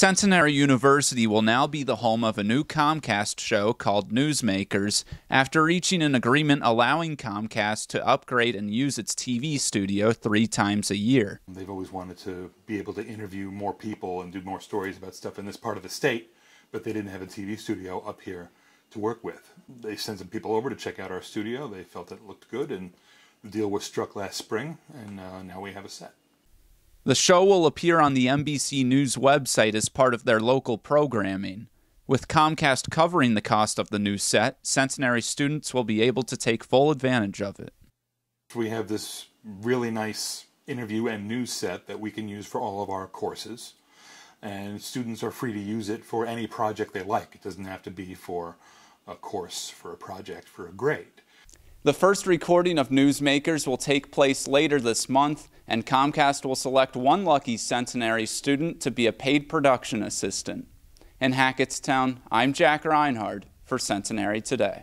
Centenary University will now be the home of a new Comcast show called Newsmakers after reaching an agreement allowing Comcast to upgrade and use its TV studio three times a year. They've always wanted to be able to interview more people and do more stories about stuff in this part of the state, but they didn't have a TV studio up here to work with. They sent some people over to check out our studio. They felt it looked good, and the deal was struck last spring, and uh, now we have a set. The show will appear on the NBC News website as part of their local programming. With Comcast covering the cost of the new set, Centenary students will be able to take full advantage of it. We have this really nice interview and news set that we can use for all of our courses. And students are free to use it for any project they like. It doesn't have to be for a course, for a project, for a grade. The first recording of Newsmakers will take place later this month, and Comcast will select one lucky Centenary student to be a paid production assistant. In Hackettstown, I'm Jack Reinhard for Centenary Today.